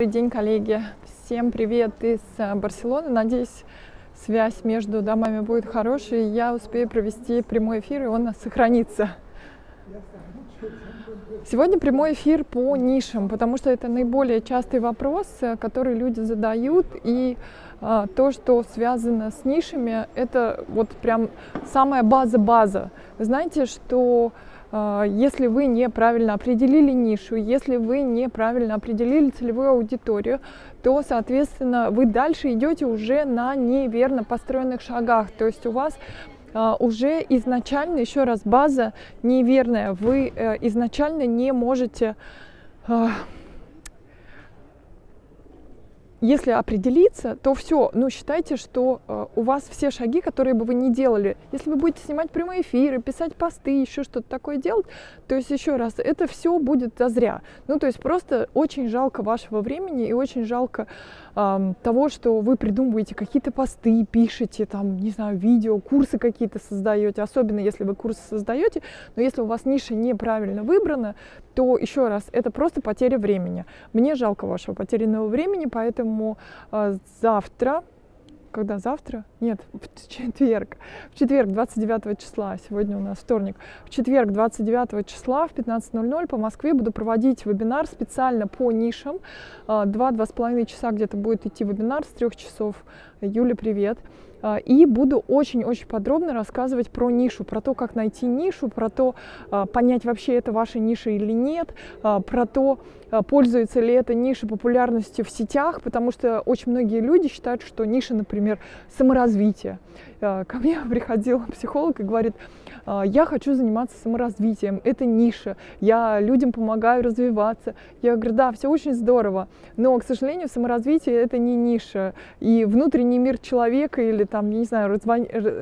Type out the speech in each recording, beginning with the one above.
Добрый день, коллеги. Всем привет из э, Барселоны. Надеюсь, связь между домами будет хорошей. Я успею провести прямой эфир, и он сохранится. Сегодня прямой эфир по нишам, потому что это наиболее частый вопрос, э, который люди задают. И а, то, что связано с нишами, это вот прям самая база-база. Знаете, что если вы неправильно определили нишу, если вы неправильно определили целевую аудиторию, то, соответственно, вы дальше идете уже на неверно построенных шагах. То есть у вас Uh, уже изначально, еще раз, база неверная. Вы uh, изначально не можете uh, если определиться, то все, ну считайте, что э, у вас все шаги, которые бы вы не делали, если вы будете снимать прямые эфиры, писать посты, еще что-то такое делать, то есть еще раз, это все будет зазря. Ну то есть просто очень жалко вашего времени и очень жалко э, того, что вы придумываете какие-то посты, пишете, там, не знаю, видео, курсы какие-то создаете, особенно если вы курсы создаете, но если у вас ниша неправильно выбрана, то еще раз, это просто потеря времени. Мне жалко вашего потерянного времени, поэтому э, завтра, когда завтра? Нет, в четверг. В четверг, 29 числа, сегодня у нас вторник. В четверг, 29 числа в 15.00 по Москве буду проводить вебинар специально по нишам. Два-два с половиной часа где-то будет идти вебинар с трех часов. Юля, привет. А, и буду очень-очень подробно рассказывать про нишу, про то, как найти нишу, про то, а, понять вообще это ваша ниша или нет, а, про то, пользуется ли эта ниша популярностью в сетях, потому что очень многие люди считают, что ниша, например, саморазвитие. Ко мне приходил психолог и говорит, а, я хочу заниматься саморазвитием, это ниша, я людям помогаю развиваться. Я говорю, да, все очень здорово, но, к сожалению, саморазвитие это не ниша. И внутренний мир человека или там, я не знаю,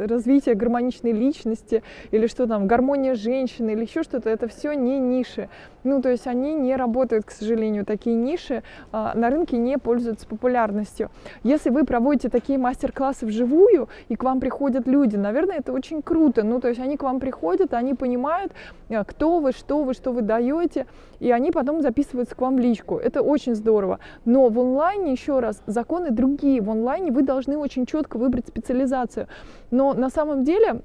развитие гармоничной личности или что там, гармония женщины или еще что-то, это все не ниши. Ну, то есть они не работают, к сожалению, такие ниши а, на рынке не пользуются популярностью. Если вы проводите такие мастер-классы вживую, и к вам приходят люди, наверное, это очень круто. Ну, то есть они к вам приходят, они понимают, а, кто вы, что вы, что вы даете, и они потом записываются к вам в личку. Это очень здорово. Но в онлайне, еще раз, законы другие. В онлайне вы должны очень четко выбрать специализацию. Но на самом деле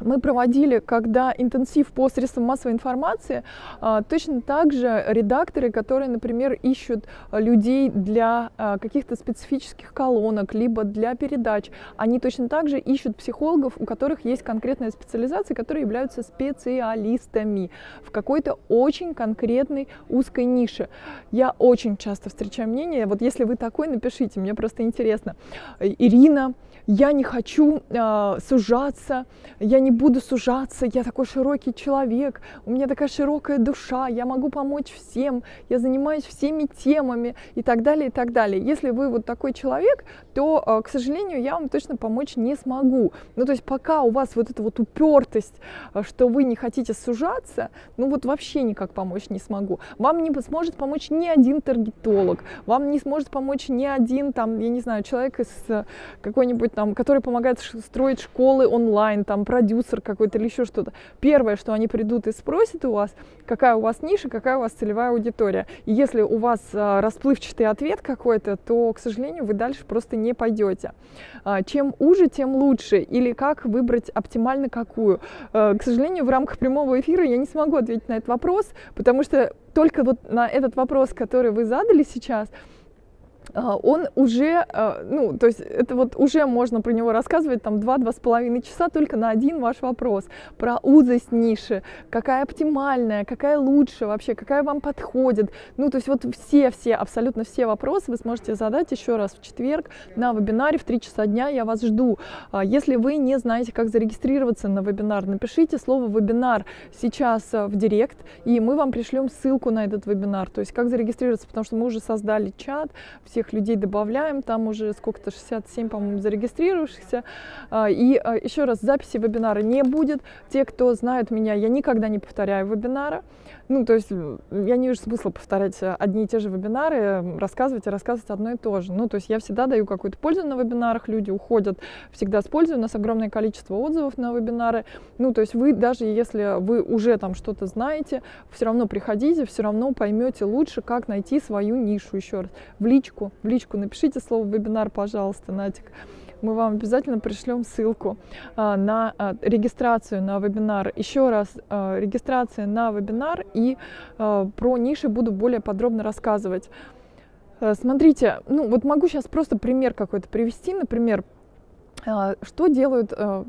мы проводили, когда интенсив по средствам массовой информации, а, точно так же редакторы, которые, например, ищут людей для а, каких-то специфических колонок, либо для передач, они точно так же ищут психологов, у которых есть конкретная специализация, которые являются специалистами в какой-то очень конкретной узкой нише. Я очень часто встречаю мнение, вот если вы такой, напишите, мне просто интересно. Ирина, я не хочу э, сужаться, я не буду сужаться, я такой широкий человек, у меня такая широкая душа, я могу помочь всем, я занимаюсь всеми темами и так далее, и так далее. Если вы вот такой человек, то, э, к сожалению, я вам точно помочь не смогу. Ну, то есть пока у вас вот эта вот упертость, э, что вы не хотите сужаться, ну вот вообще никак помочь не смогу. Вам не сможет помочь ни один таргетолог, вам не сможет помочь ни один там, я не знаю, человек из какой-нибудь там, который помогает строить школы онлайн, там, продюсер какой-то или еще что-то. Первое, что они придут и спросят у вас, какая у вас ниша, какая у вас целевая аудитория. И если у вас а, расплывчатый ответ какой-то, то, к сожалению, вы дальше просто не пойдете. А, чем уже, тем лучше. Или как выбрать оптимально какую. А, к сожалению, в рамках прямого эфира я не смогу ответить на этот вопрос, потому что только вот на этот вопрос, который вы задали сейчас, он уже, а, ну, то есть это вот уже можно про него рассказывать там два-два с половиной часа только на один ваш вопрос про узость ниши, какая оптимальная, какая лучше вообще, какая вам подходит. Ну, то есть вот все-все, абсолютно все вопросы вы сможете задать еще раз в четверг на вебинаре в 3 часа дня, я вас жду. А, если вы не знаете, как зарегистрироваться на вебинар, напишите слово «вебинар» сейчас в директ, и мы вам пришлем ссылку на этот вебинар, то есть как зарегистрироваться, потому что мы уже создали чат, все всех людей добавляем, там уже сколько-то, 67, по-моему, зарегистрировавшихся. А, и а, еще раз, записи вебинара не будет. Те, кто знают меня, я никогда не повторяю вебинара. Ну, то есть я не вижу смысла повторять одни и те же вебинары, рассказывать и рассказывать одно и то же. Ну, то есть я всегда даю какую-то пользу на вебинарах, люди уходят всегда с пользой, у нас огромное количество отзывов на вебинары. Ну, то есть вы, даже если вы уже там что-то знаете, все равно приходите, все равно поймете лучше, как найти свою нишу. Еще раз, в личку, в личку напишите слово вебинар, пожалуйста, Натик мы вам обязательно пришлем ссылку а, на а, регистрацию на вебинар. Еще раз, а, регистрация на вебинар и а, про ниши буду более подробно рассказывать. А, смотрите, ну вот могу сейчас просто пример какой-то привести. Например, а, что делают а,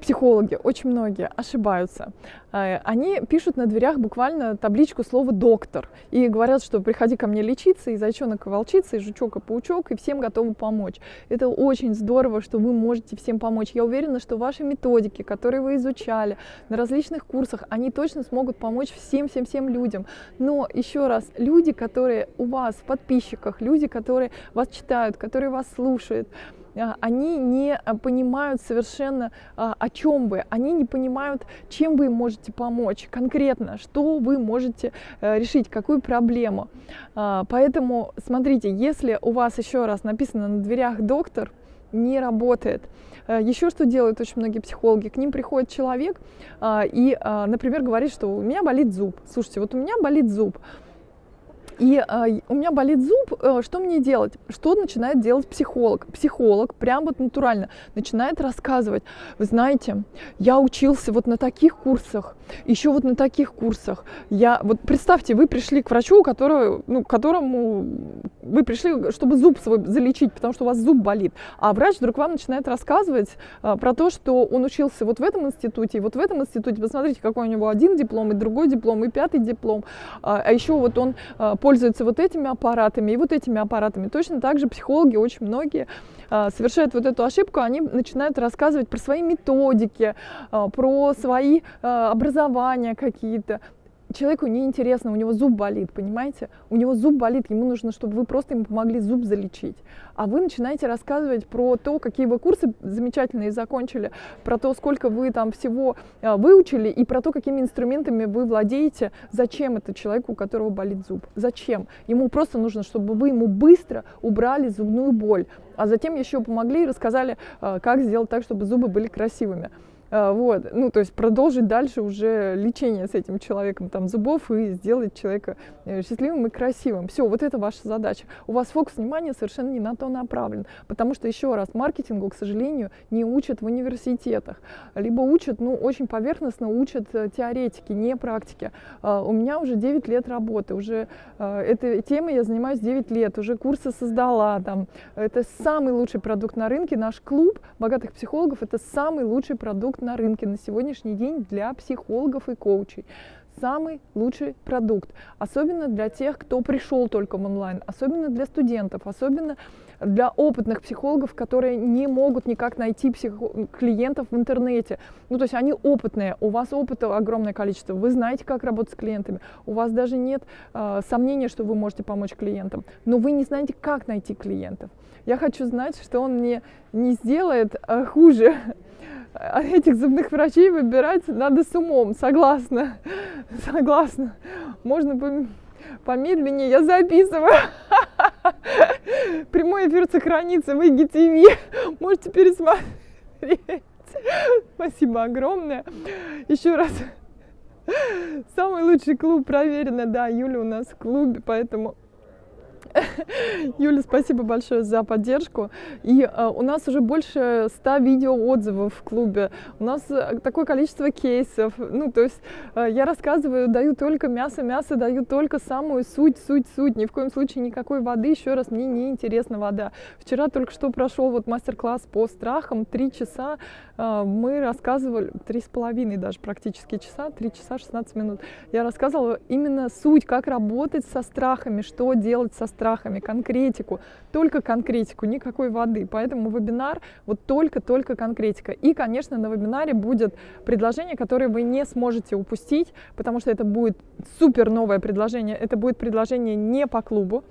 психологи, очень многие ошибаются. Э, они пишут на дверях буквально табличку слова «доктор» и говорят, что приходи ко мне лечиться, и зайчонок, и волчица, и жучок, и паучок, и всем готовы помочь. Это очень здорово, что вы можете всем помочь. Я уверена, что ваши методики, которые вы изучали на различных курсах, они точно смогут помочь всем-всем-всем людям. Но еще раз, люди, которые у вас в подписчиках, люди, которые вас читают, которые вас слушают, они не а, понимают совершенно, а, о чем вы, они не понимают, чем вы можете помочь конкретно, что вы можете э, решить, какую проблему. Поэтому смотрите, если у вас еще раз написано на дверях доктор, не работает. Э, еще что делают очень многие психологи? К ним приходит человек и, например, говорит, что у меня болит зуб. Слушайте, вот у меня болит зуб. И э, у меня болит зуб, э, что мне делать? Что начинает делать психолог? Психолог прям вот натурально начинает рассказывать. Вы знаете, я учился вот на таких курсах, еще вот на таких курсах. Я, вот представьте, вы пришли к врачу, который, ну, которому вы пришли, чтобы зуб свой залечить, потому что у вас зуб болит. А врач вдруг вам начинает рассказывать э, про то, что он учился вот в этом институте, и вот в этом институте. Посмотрите, какой у него один диплом, и другой диплом, и пятый диплом. А, а еще вот он э, пользуются вот этими аппаратами и вот этими аппаратами. Точно так же психологи, очень многие а, совершают вот эту ошибку, они начинают рассказывать про свои методики, а, про свои а, образования какие-то, человеку неинтересно, у него зуб болит, понимаете? У него зуб болит, ему нужно, чтобы вы просто ему помогли зуб залечить. А вы начинаете рассказывать про то, какие вы курсы замечательные закончили, про то, сколько вы там всего а, выучили, и про то, какими инструментами вы владеете. Зачем это человеку, у которого болит зуб? Зачем? Ему просто нужно, чтобы вы ему быстро убрали зубную боль, а затем еще помогли и рассказали, а, как сделать так, чтобы зубы были красивыми. А, вот, ну, то есть продолжить дальше уже лечение с этим человеком там зубов и сделать человека э, счастливым и красивым. Все, вот это ваша задача. У вас фокус внимания совершенно не на то направлен, потому что, еще раз, маркетингу, к сожалению, не учат в университетах, либо учат, ну, очень поверхностно учат э, теоретики, не практики. А, у меня уже 9 лет работы, уже э, этой темой я занимаюсь 9 лет, уже курсы создала, там, это самый лучший продукт на рынке, наш клуб богатых психологов, это самый лучший продукт продукт на рынке на сегодняшний день для психологов и коучей. Самый лучший продукт, особенно для тех, кто пришел только в онлайн, особенно для студентов, особенно для опытных психологов, которые не могут никак найти психо- клиентов в интернете. Ну, то есть они опытные, у вас опыта огромное количество, вы знаете, как работать с клиентами, у вас даже нет э, сомнения, что вы можете помочь клиентам, но вы не знаете, как найти клиентов. Я хочу знать, что он мне не сделает э, хуже, а этих зубных врачей выбирать надо с умом, согласна, согласна. Можно помедленнее, я записываю. Прямой эфир сохранится в IGTV, можете пересмотреть. Спасибо огромное. Еще раз. Самый лучший клуб проверено, да, Юля у нас в клубе, поэтому Юля, спасибо большое за поддержку. И э, у нас уже больше 100 видео отзывов в клубе. У нас э, такое количество кейсов. Ну, то есть э, я рассказываю, даю только мясо, мясо, даю только самую суть, суть, суть. Ни в коем случае никакой воды. Еще раз, мне не интересна вода. Вчера только что прошел вот мастер-класс по страхам. Три часа мы рассказывали, три с половиной даже практически часа, три часа 16 минут. Я рассказывала именно суть, как работать со страхами, что делать со страхами страхами, конкретику, только конкретику, никакой воды. Поэтому вебинар вот только-только конкретика. И, конечно, на вебинаре будет предложение, которое вы не сможете упустить, потому что это будет супер новое предложение. Это будет предложение не по клубу,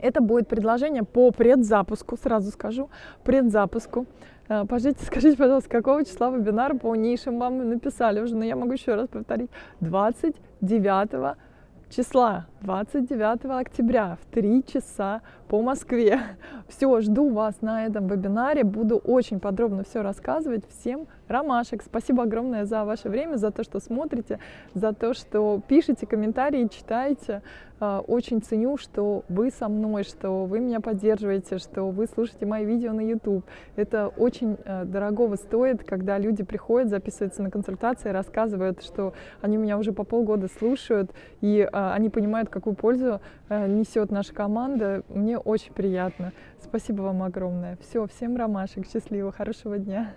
Это будет предложение по предзапуску, сразу скажу, предзапуску. Э, пожалуйста, скажите, пожалуйста, какого числа вебинар по нишам вам написали уже, но я могу еще раз повторить. 29 числа 29 октября в 3 часа по Москве. Все, жду вас на этом вебинаре. Буду очень подробно все рассказывать. Всем ромашек. Спасибо огромное за ваше время, за то, что смотрите, за то, что пишете комментарии, читаете. А, очень ценю, что вы со мной, что вы меня поддерживаете, что вы слушаете мои видео на YouTube. Это очень э, дорогого стоит, когда люди приходят, записываются на консультации, рассказывают, что они меня уже по полгода слушают, и а, они понимают, какую пользу э, несет наша команда. Мне очень приятно. Спасибо вам огромное. Все, всем ромашек, счастливо, хорошего дня.